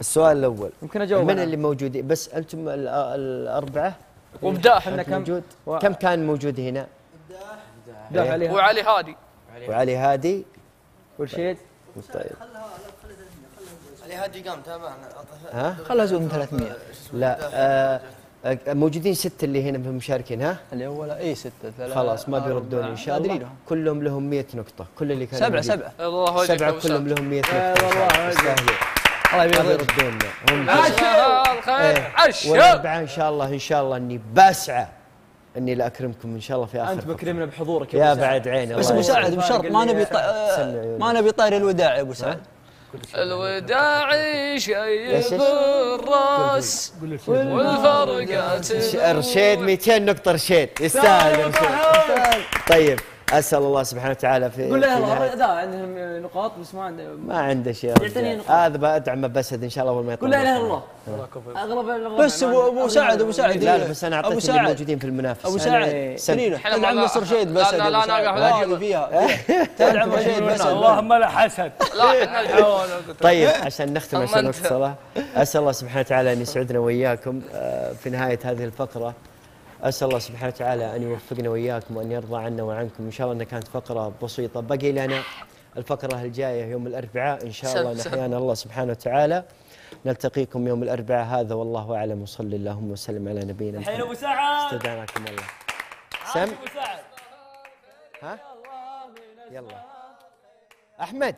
السؤال الأول. يمكن أجاوب من أنا. اللي موجودين بس أنتم ال- الأربعة. ومداح إحنا كم؟ موجود؟ و- كم كان موجود هنا؟ داح إيه. عليها وعلي هادي. وعلي هادي. ورشيد طيب. علي هادي قام تابعنا ها؟ خلها زود من 300 لا آه موجودين ستة اللي هنا مشاركين ها؟ اللي هو اي ستة ثلاثة خلاص ما بيردون إن شاء الله. لهم. كلهم لهم 100 نقطة. كل اللي كانوا سبعة. سبعة. الله سبعة كلهم. لهم 100 يا نقطة. والله الله. يبيض هم الخير إيه. عشاء والأربعة إن شاء الله إن شاء الله إني بسعى إني لأكرمكم إن شاء الله في آخر انت فقرة. بكرمنا بحضورك يا. بعد عيني بس الله أبو سعد. بشرط ما نبي طا-. ما نبي طاري الوداع يا أبو سعد الوداع شيب؟ الراس والفرقات رشيد 200 نقطة رشيد يستاهل طيب أسأل الله سبحانه وتعالى في قول له ذا عندهم نقاط بس ما عنده ما عنده شيء. يعطيني. نقاط. هذا بدعمه بسد إن شاء الله اول ما يطلع قول لا إله إلا الله. اغلب بس ابو أبو سعد أبو سعد. لا لا بس أنا أعطيت اللي موجودين في المنافسه أبو سعد. دليله إحنا تدعم ما- بس. لا- لا- لا لا هذه فيها تدعم رشيد بس. اللهم لا حسد. لا طيب عشان نختم عشان وقت. الصلاة. أسأل الله سبحانه وتعالى أن يسعدنا وإياكم آه، في نهاية هذه الفقرة. أسأل الله سبحانه وتعالى أن يوفقنا وإياكم وأن يرضى عنا وعنكم. إن شاء الله انها كانت فقرة بسيطة. بقي لنا الفقرة الجاية يوم الأربعاء. إن شاء الله. نحيانا الله سبحانه وتعالى. نلتقيكم يوم الأربعاء هذا. والله أعلم. وصلي اللهم وسلم على نبينا الحين أبو محمد. سعد. استودعناكم الله. سم؟ أبو سعد. ها؟ يلا. أحمد.